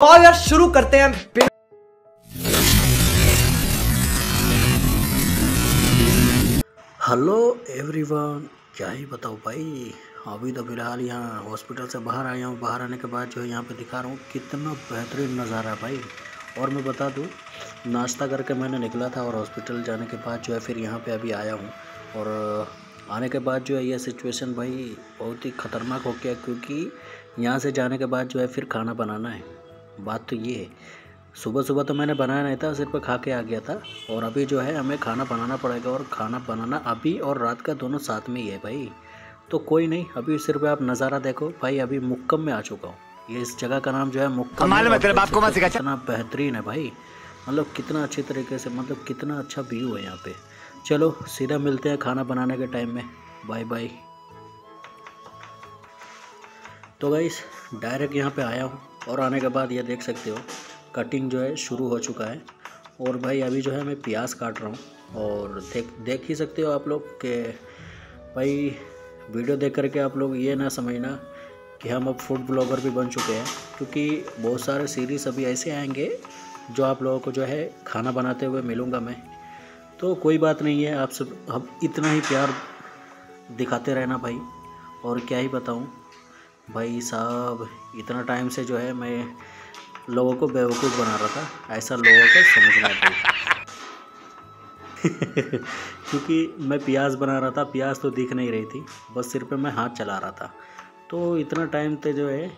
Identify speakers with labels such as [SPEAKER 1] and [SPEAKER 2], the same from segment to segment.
[SPEAKER 1] और यार, शुरू करते हैं।
[SPEAKER 2] हेलो एवरीवन क्या ही बताओ भाई? अभी तो फ़िलहाल यहाँ हॉस्पिटल से बाहर आया हूँ। बाहर आने के बाद जो है यहाँ पे दिखा रहा हूँ, कितना बेहतरीन नज़ारा भाई। और मैं बता दूँ, नाश्ता करके मैंने निकला था और हॉस्पिटल जाने के बाद जो है फिर यहाँ पे अभी आया हूँ। और आने के बाद जो है यह सिचुएशन भाई बहुत ही ख़तरनाक हो गया क्योंकि यहाँ से जाने के बाद जो है फिर खाना बनाना है। बात तो ये है। सुबह सुबह तो मैंने बनाया नहीं था सिर्फ़ खा के आ गया था। और अभी जो है हमें खाना बनाना पड़ेगा और खाना बनाना अभी और रात का दोनों साथ में ही है भाई। तो कोई नहीं अभी सिर्फ़ आप नज़ारा देखो। भाई अभी मुक्कम में आ चुका हूँ। ये इस जगह का नाम जो है मुक्कम। कितना बेहतरीन है भाई। मतलब कितना अच्छी तरीके से मतलब कितना अच्छा व्यू है यहाँ पे। चलो सीधा मिलते हैं खाना बनाने के टाइम में। बाय बाय तो गाइस डायरेक्ट यहाँ पे आया हूँ। और आने के बाद ये देख सकते हो कटिंग जो है शुरू हो चुका है। और भाई अभी जो है मैं प्याज काट रहा हूँ और देख देख ही सकते हो आप लोग कि भाई वीडियो देख करके आप लोग ये ना समझना कि हम अब फ़ूड ब्लॉगर भी बन चुके हैं, क्योंकि बहुत सारे सीरीज़ अभी ऐसे आएँगे जो आप लोगों को जो है खाना बनाते हुए मिलूँगा मैं। तो कोई बात नहीं है, आप सब अब इतना ही प्यार दिखाते रहना भाई। और क्या ही बताऊँ भाई साहब इतना टाइम से जो है मैं लोगों को बेवकूफ़ बना रहा था। ऐसा लोगों को समझना चाहिए क्योंकि मैं प्याज बना रहा था प्याज तो दिख नहीं रही थी। बस सिर पे मैं हाथ चला रहा था। तो इतना टाइम तो जो है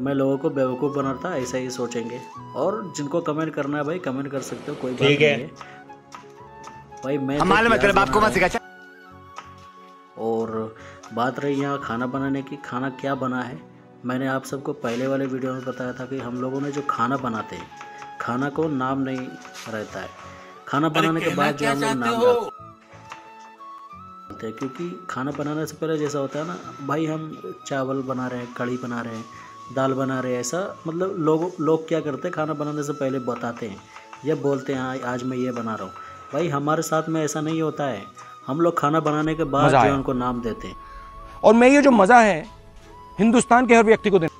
[SPEAKER 2] मैं लोगों को बेवकूफ़ बना रहा था ऐसा ही सोचेंगे। और जिनको कमेंट करना है भाई कमेंट कर सकते हो कोई बात नहीं है। भाई मैं तो
[SPEAKER 3] मत सिखा।
[SPEAKER 2] बात रही यहाँ खाना बनाने की खाना क्या बना है? मैंने आप सबको पहले वाले वीडियो में बताया था कि हम लोगों ने जो खाना बनाते हैं खाना को नाम नहीं रहता है। खाना बनाने के बाद जो हम लोग नाम डालते हैं? क्योंकि खाना बनाने से पहले जैसा होता है ना भाई हम चावल बना रहे हैं कढ़ी बना रहे हैं दाल बना रहे हैं ऐसा मतलब लोग लोग क्या करते हैं खाना बनाने से पहले बताते हैं या बोलते हैं "हाँ, आज मैं ये बना रहा हूँ। भाई हमारे साथ में ऐसा नहीं होता है। हम लोग खाना बनाने के बाद जो है उनको नाम देते हैं।
[SPEAKER 4] और मैं ये जो मज़ा है, हिंदुस्तान के हर व्यक्ति को देना।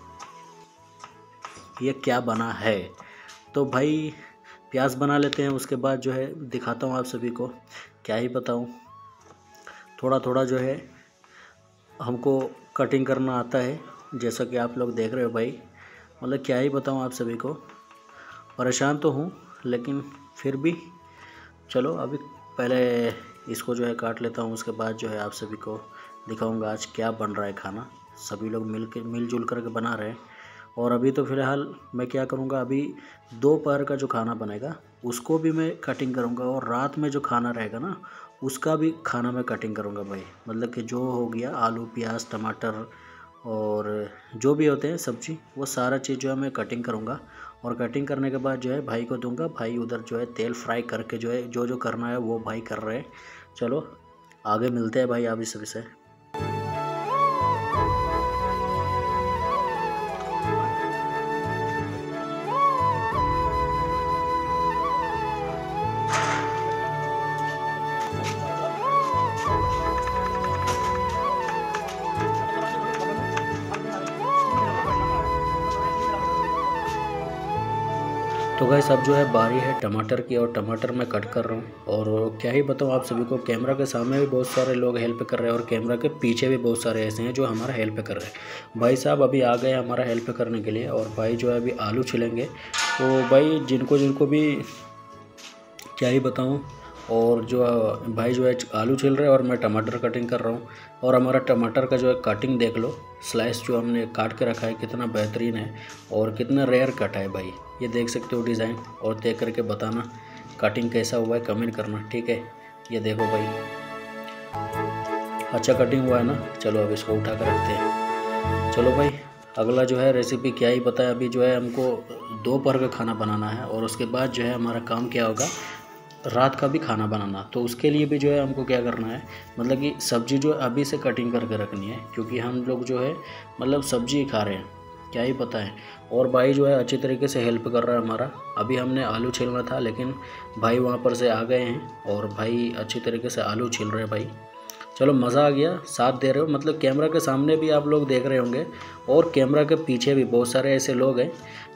[SPEAKER 2] ये क्या बना है? तो भाई, प्याज बना लेते हैं, उसके बाद जो है, दिखाता हूँ आप सभी को। क्या ही बताऊँ? थोड़ा थोड़ा जो है, हमको कटिंग करना आता है, जैसा कि आप लोग देख रहे हो भाई। मतलब क्या ही बताऊँ आप सभी को। परेशान तो हूँ, लेकिन फिर भी, चलो, अभी पहले इसको जो है काट लेता हूँ, उसके बाद जो है आप सभी को दिखाऊँगा आज क्या बन रहा है खाना। सभी लोग मिल के, मिलजुल करके बना रहे हैं। और अभी तो फ़िलहाल मैं क्या करूँगा, अभी दोपहर का जो खाना बनेगा, उसको भी मैं कटिंग करूँगा और रात में जो खाना रहेगा ना, उसका भी खाना मैं कटिंग करूँगा भाई। मतलब कि जो हो गया, आलू, प्याज, टमाटर और जो भी होते हैं सब्ज़ी, वो सारा चीज़ जो है मैं कटिंग करूँगा। और कटिंग करने के बाद जो है भाई को दूँगा। भाई उधर जो है तेल फ्राई करके जो है, जो जो करना है वो भाई कर रहे हैं। चलो, आगे मिलते हैं भाई आप इस विषय तो गाइस अब जो है बारी है टमाटर की और टमाटर मैं कट कर रहा हूँ। और क्या ही बताऊँ आप सभी को कैमरा के सामने भी बहुत सारे लोग हेल्प कर रहे हैं और कैमरा के पीछे भी बहुत सारे ऐसे हैं जो हमारा हेल्प कर रहे हैं। भाई साहब अभी आ गए हमारा हेल्प करने के लिए और भाई जो है अभी आलू छिलेंगे। तो भाई जिनको जिनको भी क्या ही बताऊँ और जो भाई जो है, आलू छिल रहे हैं और मैं टमाटर कटिंग कर रहा हूँ। और हमारा टमाटर का जो है कटिंग देख लो। स्लाइस जो हमने काट के रखा है, कितना बेहतरीन है और कितना रेयर कट है भाई। ये देख सकते हो डिज़ाइन और देख करके बताना कटिंग कैसा हुआ है कमेंट करना, ठीक है? ये देखो भाई। अच्छा कटिंग हुआ है ना? चलो अब इसको उठा कर रखते हैं। चलो भाई, अगला जो है रेसिपी क्या ही पता है अभी जो है, हमको दोपहर का खाना बनाना है और उसके बाद जो है, हमारा काम क्या होगा? रात का भी खाना बनाना तो उसके लिए भी जो है हमको क्या करना है मतलब कि सब्ज़ी जो अभी से कटिंग करके रखनी है, क्योंकि हम लोग जो है मतलब सब्ज़ी खा रहे हैं, क्या ही पता है। और भाई जो है अच्छी तरीके से हेल्प कर रहा है हमारा। अभी हमने आलू छीलना था, लेकिन भाई वहाँ पर से आ गए हैं, और भाई अच्छी तरीके से आलू छील रहे हैं भाई। चलो, मज़ा आ गया, साथ दे रहे हो मतलब कैमरा के सामने भी आप लोग देख रहे होंगे, और कैमरा के पीछे भी बहुत सारे ऐसे लोग हैं,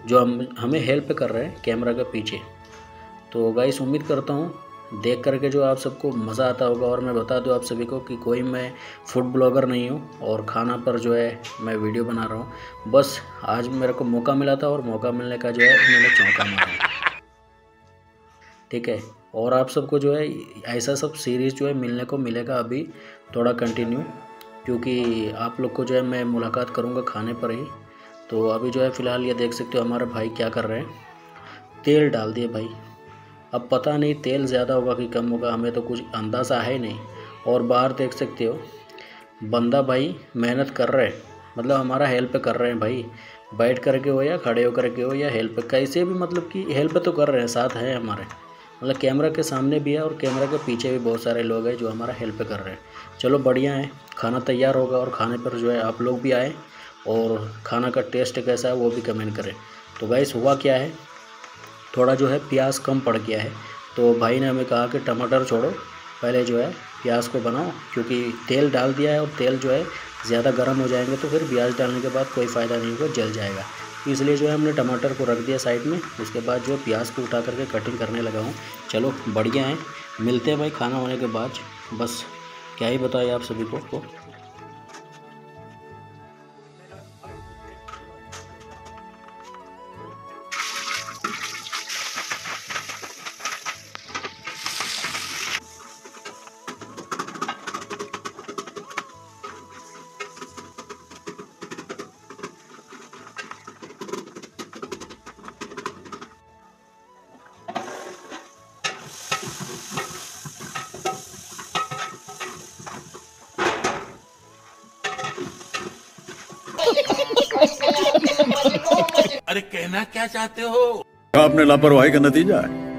[SPEAKER 2] जो हम, हमें हेल्प कर रहे हैं कैमरा के पीछे। तो गाइस उम्मीद करता हूँ, देख करके जो आप सबको मज़ा आता होगा और मैं बता दूँ आप सभी को कि कोई मैं फ़ूड ब्लॉगर नहीं हूँ और खाना पर जो है मैं वीडियो बना रहा हूँ। बस आज मेरे को मौका मिला था और मौका मिलने का जो है मैंने चौंका मारा। ठीक है, और आप सबको जो है ऐसा सब सीरीज़ जो है मिलने को मिलेगा अभी, थोड़ा कंटिन्यू क्योंकि आप लोग को जो है मैं मुलाकात करूँगा खाने पर ही। तो अभी जो है फ़िलहाल ये देख सकते हो हमारे भाई क्या कर रहे हैं। तेल डाल दिए भाई। अब पता नहीं तेल ज़्यादा होगा कि कम होगा, हमें तो कुछ अंदाज़ा है नहीं। और बाहर देख सकते हो, बंदा भाई मेहनत कर रहे हैं मतलब हमारा हेल्प कर रहे हैं भाई, बैठ करके हो या खड़े होकर के हो या हेल्प, कैसे भी मतलब कि हेल्प तो कर रहे हैं, साथ हैं हमारे। मतलब कैमरा के सामने भी है और कैमरा के पीछे भी बहुत सारे लोग हैं जो हमारा हेल्प कर रहे हैं। चलो बढ़िया है, खाना तैयार होगा और खाने पर जो है आप लोग भी आए और खाना का टेस्ट कैसा है वो भी कमेंट करें। तो गाइस हुआ क्या है? थोड़ा जो है प्याज कम पड़ गया है। तो भाई ने हमें कहा कि टमाटर छोड़ो, पहले जो है प्याज को बनाओ, क्योंकि तेल डाल दिया है और तेल जो है ज़्यादा गर्म हो जाएँगे तो फिर प्याज डालने के बाद कोई फ़ायदा नहीं होगा, जल जाएगा। इसलिए जो है हमने टमाटर को रख दिया साइड में, उसके बाद जो प्याज को उठा करके कटिंग करने लगा हूँ। चलो, बढ़िया है। मिलते हैं भाई खाना होने के बाद। बस, क्या ही बताए आप सभी को।
[SPEAKER 3] अरे कहना क्या चाहते हो?
[SPEAKER 5] आपने लापरवाही का नतीजा है।